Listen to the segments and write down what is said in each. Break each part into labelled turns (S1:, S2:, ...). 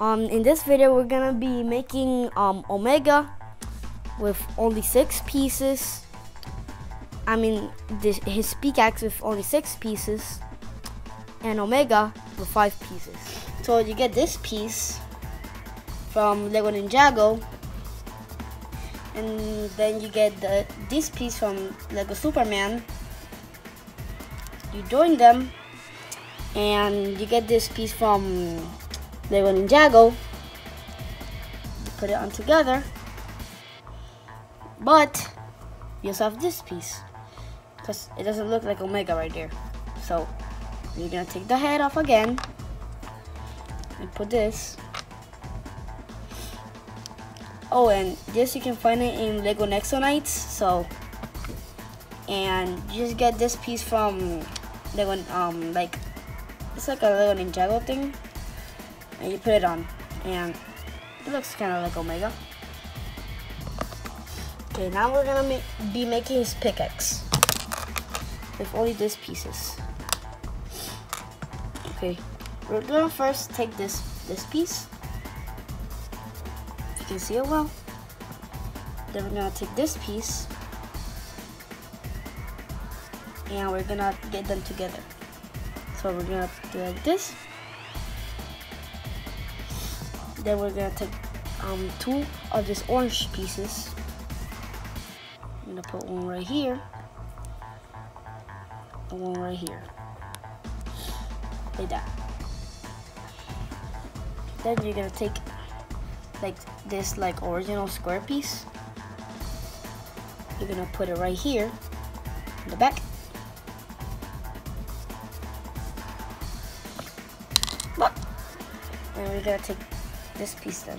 S1: Um, in this video, we're gonna be making um, Omega with only six pieces. I mean, this, his pickaxe with only six pieces, and Omega with five pieces. So you get this piece from Lego Ninjago, and then you get the this piece from Lego Superman. You join them, and you get this piece from Lego Ninjago. Put it on together, but you also have this piece because it doesn't look like Omega right there. So you're gonna take the head off again and put this. Oh, and this you can find it in Lego Nexo Knights. So, and you just get this piece from Lego, um, like it's like a little Ninjago thing, and you put it on, and it looks kind of like Omega. Okay, now we're gonna be making his pickaxe with only these pieces. Okay, we're gonna first take this this piece. If you can see it well. Then we're gonna take this piece and we're gonna get them together. So we're gonna do like this. Then we're gonna take um, two of these orange pieces. I'm gonna put one right here and one right here. Like that. Then you're gonna take like this like original square piece. You're gonna put it right here in the back. And we're gonna take this piece then.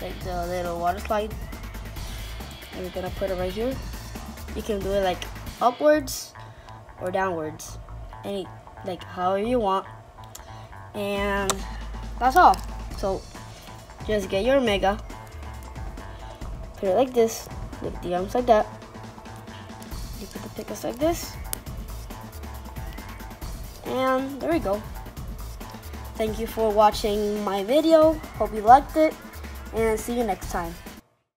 S1: Like the little water slide. And we're gonna put it right here. You can do it like upwards or downwards. Any like however you want. And that's all. So just get your Omega. Put it like this. Lift the arms like that. You put the pickaxe like this. And there we go. Thank you for watching my video. Hope you liked it. And see you next time.